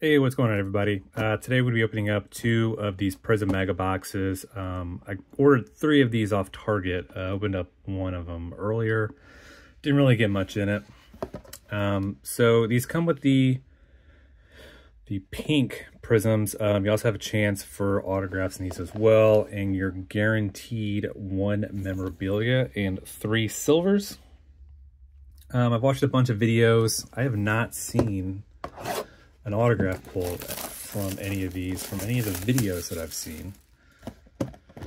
Hey, what's going on everybody? Uh, today we're going to be opening up two of these Prizm Mega boxes. Um, I ordered three of these off Target. I uh, opened up one of them earlier. Didn't really get much in it. Um, so these come with the the pink Prizms. Um, you also have a chance for autographs in these as well. And you're guaranteed one memorabilia and three silvers. Um, I've watched a bunch of videos. I have not seen an autograph pull from any of these, from any of the videos that I've seen.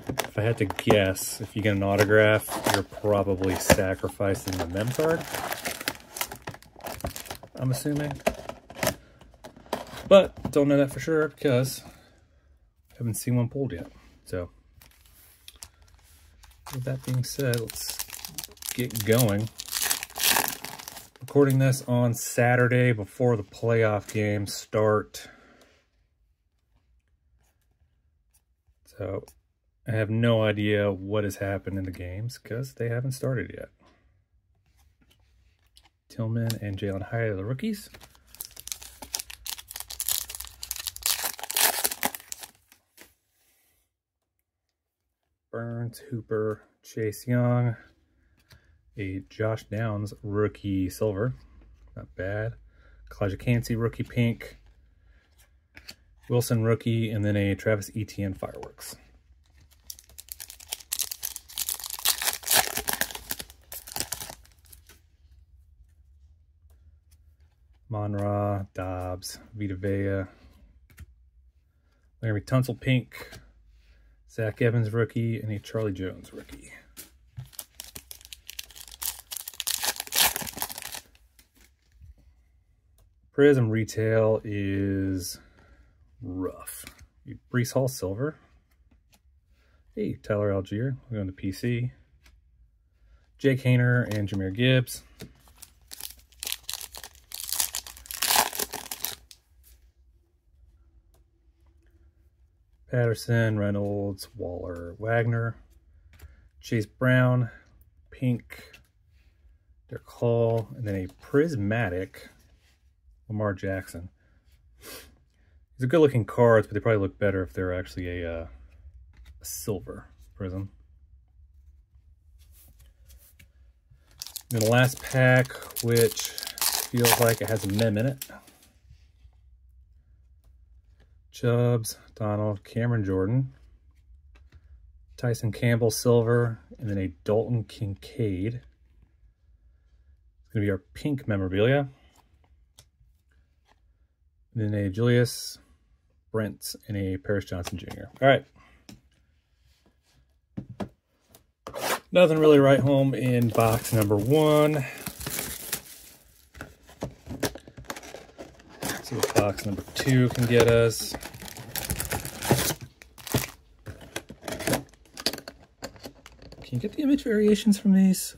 If I had to guess, if you get an autograph, you're probably sacrificing the mem card. I'm assuming. But don't know that for sure because I haven't seen one pulled yet. So with that being said, let's get going recording this on Saturday before the playoff games start. So I have no idea what has happened in the games because they haven't started yet. Tillman and Jalin Hyatt are the rookies. Burns, Hooper, Chase Young, a Josh Downs rookie silver. Not bad. Kancey rookie pink. Wilson rookie, and then a Travis Etienne fireworks. Monra, Dobbs, Vita Vea, Laremy Tunsil pink, Zach Evans rookie, and a Charlie Jones rookie. Prizm retail is rough. Breece Hall silver. Hey, Tyler Allgeier. We're going to PC. Jake Haener and Jahmyr Gibbs. Patterson, Reynolds, Waller, Wagner, Chase Brown, Pink, Derek Hall, and then a prismatic Lamar Jackson. These are good looking cards, but they probably look better if they're actually a, uh, a silver Prizm. And the last pack, which feels like it has a mem in it. Chubbs, Donald, Cameron Jordan, Tyson Campbell Silver, and then a Dalton Kincaid. It's going to be our pink memorabilia. Then a Julius Brents and a Paris Johnson Jr. All right. Nothing really right home in box number one. Let's see what box number two can get us. Can you get the image variations from these?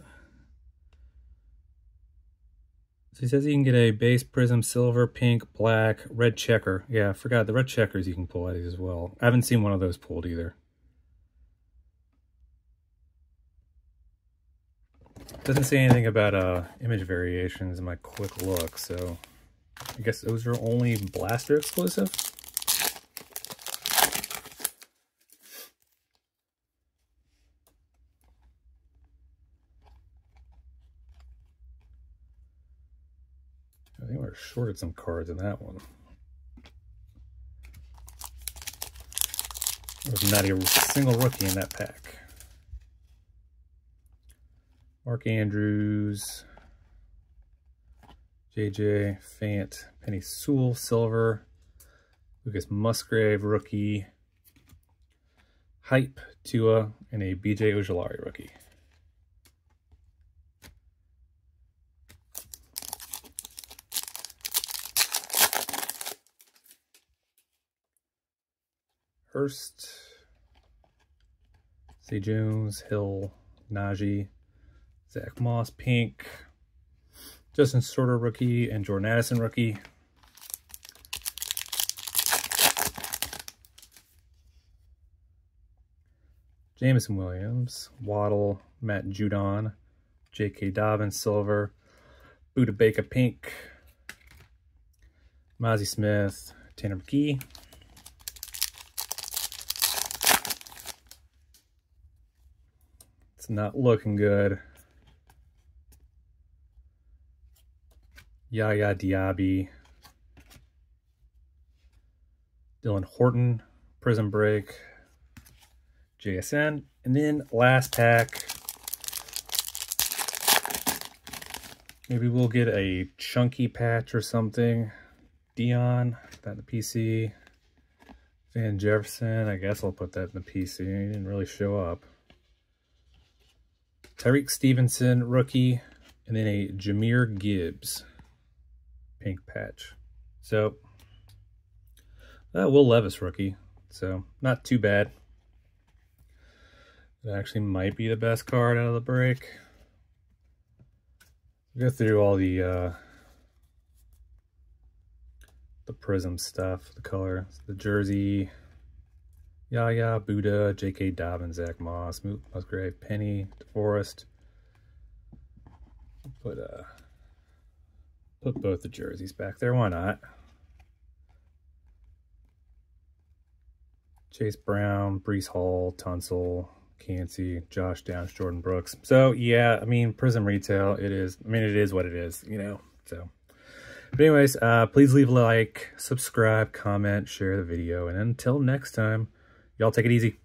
He says you can get a base Prizm silver, pink, black, red checker. Yeah, I forgot the red checkers you can pull out as well. I haven't seen one of those pulled either. Doesn't say anything about uh, image variations in my quick look, so I guess those are only Blaster exclusive. I think we're shorted some cards in that one. There's not a single rookie in that pack. Mark Andrews, JJ, Fant, Penny Sewell, Silver, Lucas Musgrave, rookie, Hype, Tua, and a BJ Ojulari rookie. Hurst, Zay Jones, Hill, Najee, Zach Moss, Pink, Justin Shorter rookie, and Jordan Addison rookie. Jameson Williams, Waddle, Matt Judon, J.K. Dobbins, Silver, Budda Baker, Pink, Mazi Smith, Tanner McKee. It's not looking good. Yaya Diaby. Dylan Horton, Prizm Break, JSN. And then last pack, maybe we'll get a chunky patch or something. Dion, that in the PC. Van Jefferson, I guess I'll put that in the PC. He didn't really show up. Tyrique Stevenson, rookie, and then a Jahmyr Gibbs pink patch. So, uh, Will Levis rookie. So, not too bad. It actually might be the best card out of the break. Go through all the uh, the Prizm stuff, the color, the jersey, Yaya, Budda, J.K. Dobbins, Zach Moss, Musgrave, Penny, DeForest. Put uh, put both the jerseys back there. Why not? Chase Brown, Breece Hall, Tunsil, Kancey, Josh Downs, Jordan Brooks. So yeah, I mean, Prizm Retail, it is, I mean, it is what it is, you know, so. But anyways, uh, please leave a like, subscribe, comment, share the video, and until next time, y'all take it easy.